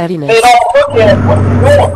readiness. They don't look at what you're doing.